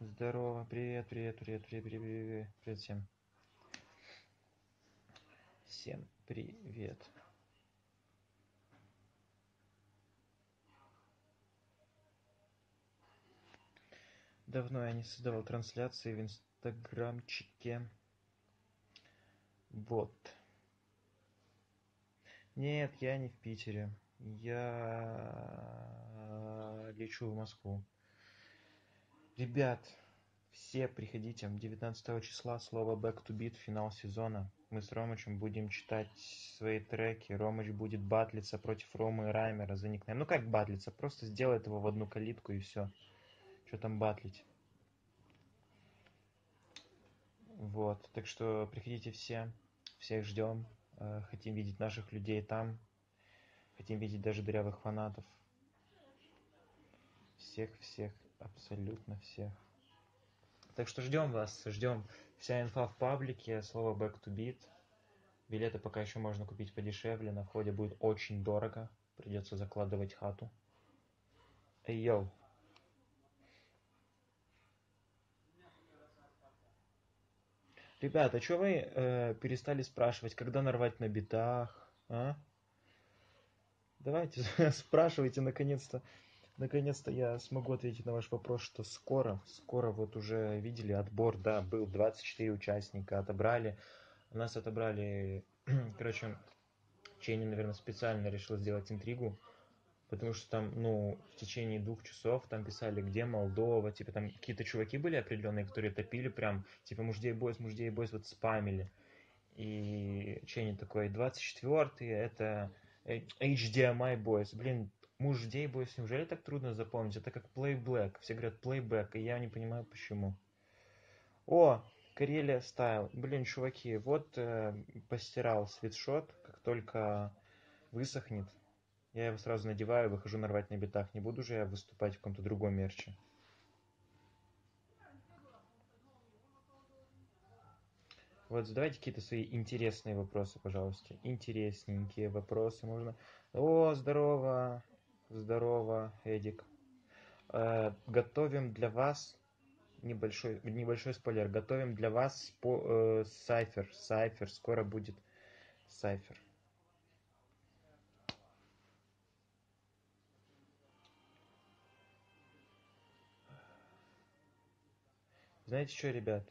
Здорово. Привет, привет, привет, привет, привет, привет, привет всем. Всем привет. Давно я не создавал трансляции в инстаграмчике. Вот. Нет, я не в Питере. Я лечу в Москву. Ребят, все приходите 19 числа, слово Back to Beat, финал сезона. Мы с Ромычем будем читать свои треки. Ромыч будет батлиться против Ромы и Раймера за никнейм. Ну как батлиться? Просто сделает его в одну калитку и все. Что там батлить? Вот, так что приходите все, всех ждем. Э, хотим видеть наших людей там. Хотим видеть даже дырявых фанатов. Всех-всех, абсолютно всех. Так что ждем вас, ждем. Вся инфа в паблике, слово Back to Beat. Билеты пока еще можно купить подешевле, на входе будет очень дорого. Придется закладывать хату. Эй, йоу. Ребята, что вы э, перестали спрашивать, когда нарвать на битах, а? Давайте спрашивайте, наконец-то. Наконец-то я смогу ответить на ваш вопрос, что скоро, скоро вот уже видели отбор, да, был 24 участника, отобрали, нас отобрали, короче, Чейни, наверное, специально решил сделать интригу, потому что там, ну, в течение двух часов там писали, где Молдова, типа там какие-то чуваки были определенные, которые топили прям, типа муждей бойс, муждей бойс, вот спамили. И Чейни такой, 24-й, это HDMI бойс. Блин, муждей бойс, неужели так трудно запомнить? Это как Black, все говорят Playback, и я не понимаю почему. О, Карелия стайл. Блин, чуваки, вот э, постирал свитшот, как только высохнет, я его сразу надеваю, выхожу нарвать на битах. Не буду же я выступать в каком-то другом мерче. Вот задавайте какие-то свои интересные вопросы, пожалуйста. Интересненькие вопросы можно. О, здорово, здорово, Эдик. Э, готовим для вас небольшой, небольшой спойлер. Готовим для вас спо, э, сайфер. Сайфер. Скоро будет сайфер. Знаете что, ребят?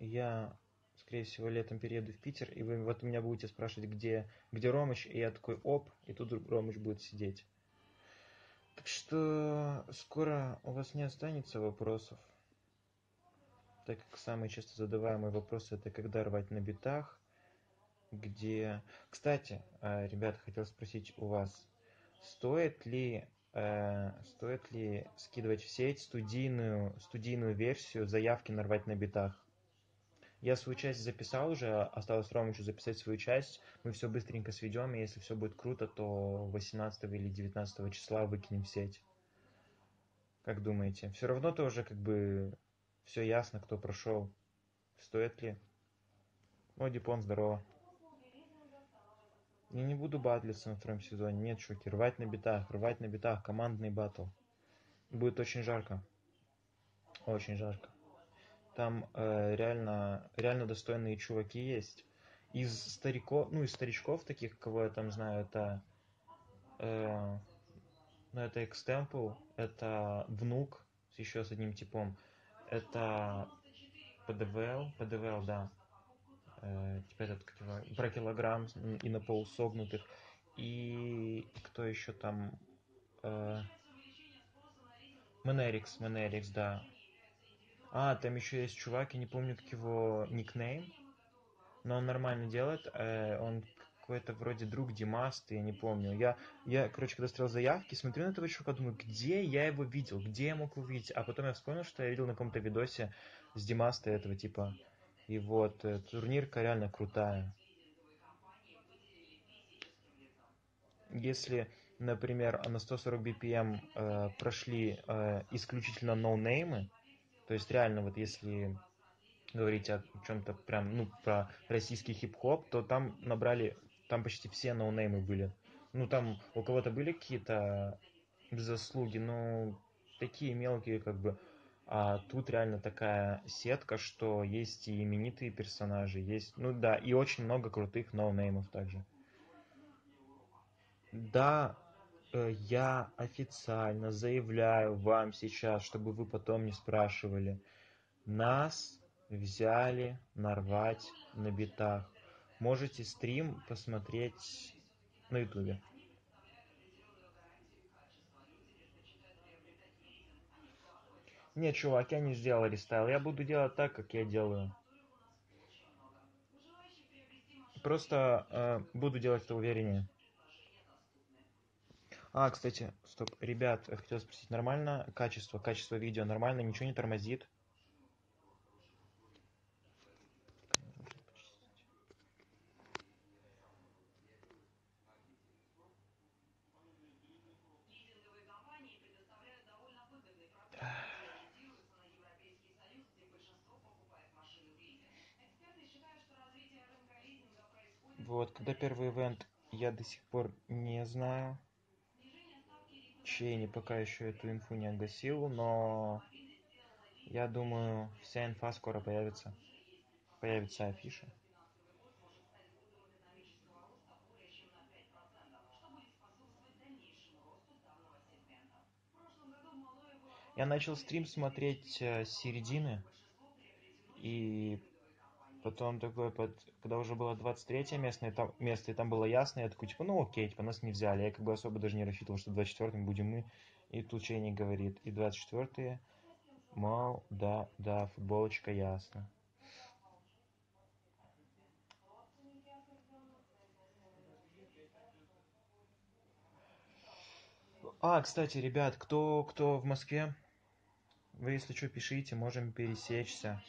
Я, скорее всего, летом перееду в Питер, и вы вот меня будете спрашивать, где, где Ромыч, и я такой, оп, и тут Ромыч будет сидеть. Так что скоро у вас не останется вопросов, так как самые часто задаваемые вопросы это когда рвать на битах, где... Кстати, ребята, хотел спросить у вас, стоит ли э, стоит ли скидывать в сеть студийную, студийную версию заявки нарвать на битах. Я свою часть записал уже, осталось Ромычу записать свою часть. Мы все быстренько сведем, и если все будет круто, то 18 или 19 числа выкинем в сеть. Как думаете? Все равно тоже как бы все ясно, кто прошел. Стоит ли? О, Дипон, здорово. Я не буду батлиться на втором сезоне. Нет, чуваки, рвать на битах, рвать на битах, командный батл. Будет очень жарко. Очень жарко. Там э, реально, реально достойные чуваки есть. Из стариков, ну, из старичков таких, кого я там знаю, это... Э, ну, это Экстемпл, это Внук, еще с одним типом. Это ПДВЛ, ПДВЛ, да э, типа этот, про килограмм и на полусогнутых. И кто еще там? Э, Менерикс, Менерикс, да. А, там еще есть чувак, я не помню, как его никнейм, но он нормально делает. Э, он какой-то вроде друг Димаста, я не помню. Я, я, короче, когда строил заявки, смотрю на этого чувака, думаю, где я его видел, где я мог его видеть? А потом я вспомнил, что я видел на каком-то видосе с Димаста этого типа. И вот, э, турнирка реально крутая. Если, например, на 140 BPM э, прошли э, исключительно ноунеймы, то есть реально вот если говорить о чем-то прям, ну, про российский хип-хоп, то там набрали, там почти все ноунеймы были. Ну, там у кого-то были какие-то заслуги, но такие мелкие, как бы. А тут реально такая сетка, что есть и именитые персонажи, есть, ну да, и очень много крутых ноунеймов также. Да, я официально заявляю вам сейчас, чтобы вы потом не спрашивали. Нас взяли нарвать на битах. Можете стрим посмотреть на ютубе. Нет, чувак, я не сделал рестайл. Я буду делать так, как я делаю. Просто э, буду делать это увереннее. А, кстати, стоп, ребят, хотел спросить, нормально качество, качество видео нормально, ничего не тормозит? Вот, когда первый ивент, я до сих пор не знаю. Чейни пока еще эту инфу не огласил, но я думаю, вся инфа скоро появится. Появится афиша. Я начал стрим смотреть э, с середины, и Потом такой, под, когда уже было 23 место, и там, место, и там было ясно, я такой, типа, ну окей, типа, нас не взяли. Я как бы особо даже не рассчитывал, что 24-м будем мы. И тут Чейни говорит, и 24-е, мол, да, да, футболочка, ясно. А, кстати, ребят, кто, кто в Москве, вы, если что, пишите, можем пересечься.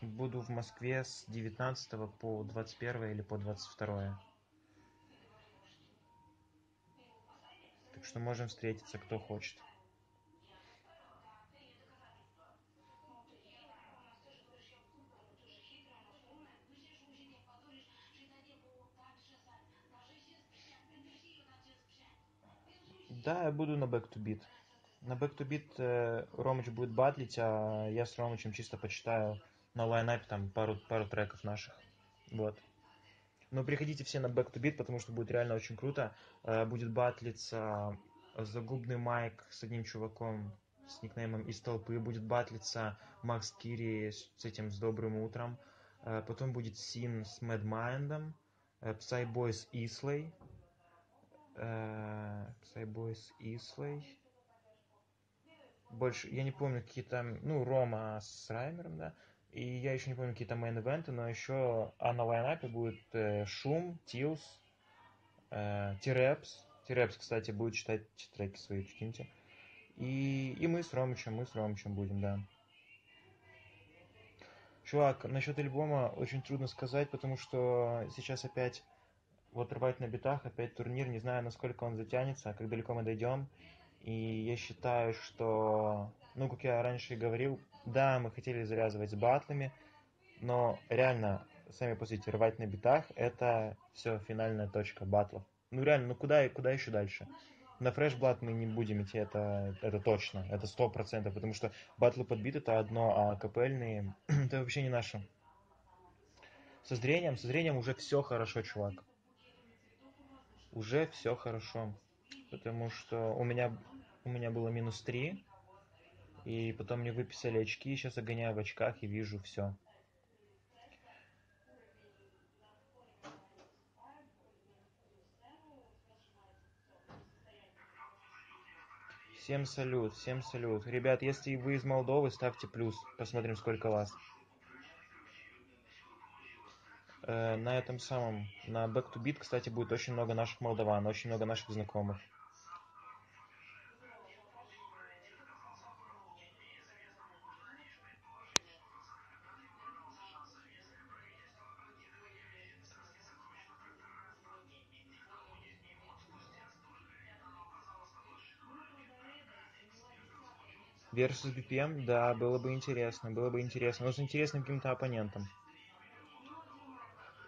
Буду в Москве с 19 по 21 или по 22. Так что можем встретиться, кто хочет. Да, я буду на Back to Beat. На Back to Beat э, Ромыч будет батлить, а я с Ромычем чисто почитаю на лайнапе там пару, пару треков наших. Вот. Но приходите все на Back to Beat, потому что будет реально очень круто. Э, будет батлиться загубный майк с одним чуваком с никнеймом из толпы. Будет батлиться Макс Кири с этим, с добрым утром. Э, потом будет Син с Mad Mindом. Psyboy с Ислей. Psyboy с Ислей. Больше, я не помню, какие там, ну, Рома с Raymean ом, да. И я еще не помню какие там main event ы, но еще а на line-up е будет э, Шум, Тилс, э, Тирепс. Тирепс, кстати, будет читать треки свои, прикиньте. И, и мы с Ромычем, мы с Ромычем будем, да. Чувак, насчет альбома очень трудно сказать, потому что сейчас опять вот рвать на битах, опять турнир, не знаю, насколько он затянется, как далеко мы дойдем. И я считаю, что, ну, как я раньше и говорил, да, мы хотели завязывать с батлами, но реально, сами посмотрите, рвать на битах, это все финальная точка батлов. Ну реально, ну куда, куда еще дальше? На фрешблат мы не будем идти, это, это точно, это сто процентов, потому что батлы под бит это одно, а капельные это вообще не наше. Со зрением, со зрением уже все хорошо, чувак. Уже все хорошо. Потому что у меня, у меня было минус 3, и потом мне выписали очки, сейчас я гоняю в очках и вижу все. Всем салют, всем салют. Ребят, если вы из Молдовы, ставьте плюс. Посмотрим, сколько вас. Э, на этом самом, на Back to Beat, кстати, будет очень много наших молдаван, очень много наших знакомых. Versus BPM, да, было бы интересно, было бы интересно, но с интересным каким-то оппонентом.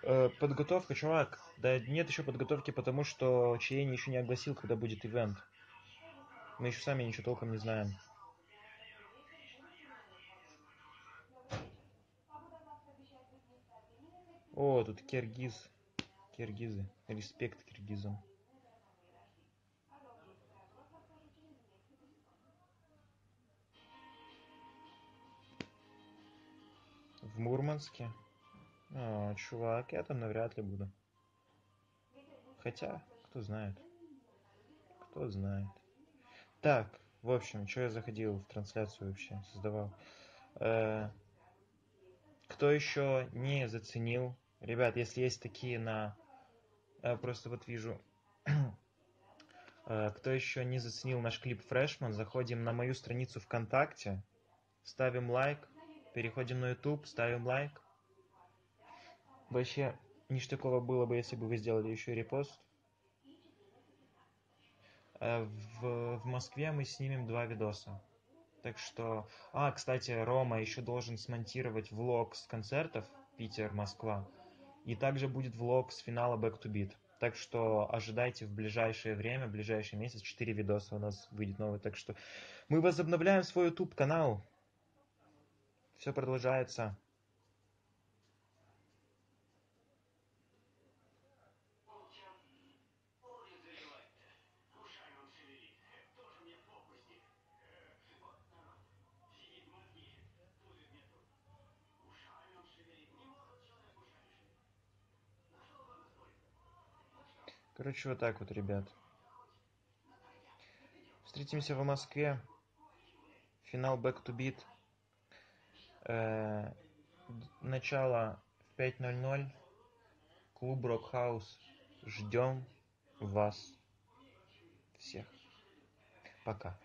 Э, подготовка, чувак. Да нет еще подготовки, потому что Чейни еще не огласил, когда будет ивент. Мы еще сами ничего толком не знаем. О, тут киргиз. Киргизы. Респект киргизам. В Мурманске. А, чувак, я там навряд ли буду. Хотя, кто знает. Кто знает. Так, в общем, что я заходил в трансляцию вообще, создавал. Э, кто еще не заценил? Ребят, если есть такие на... Э, просто вот вижу... э, кто еще не заценил наш клип Freshman, заходим на мою страницу ВКонтакте, ставим лайк, переходим на YouTube, ставим лайк, Вообще, ништяково было бы, если бы вы сделали еще репост. Э, в, в Москве мы снимем два видоса. Так что... А, кстати, Рома еще должен смонтировать влог с концертов Питер-Москва. И также будет влог с финала Back to Beat. Так что ожидайте в ближайшее время, в ближайший месяц, 4 видоса у нас выйдет новый. Так что мы возобновляем свой YouTube канал. Все продолжается. Короче, вот так вот, ребят. Встретимся в Москве. Финал Back to Beat. Э, начало в 5.00. Клуб Rock House. Ждем вас всех. Пока.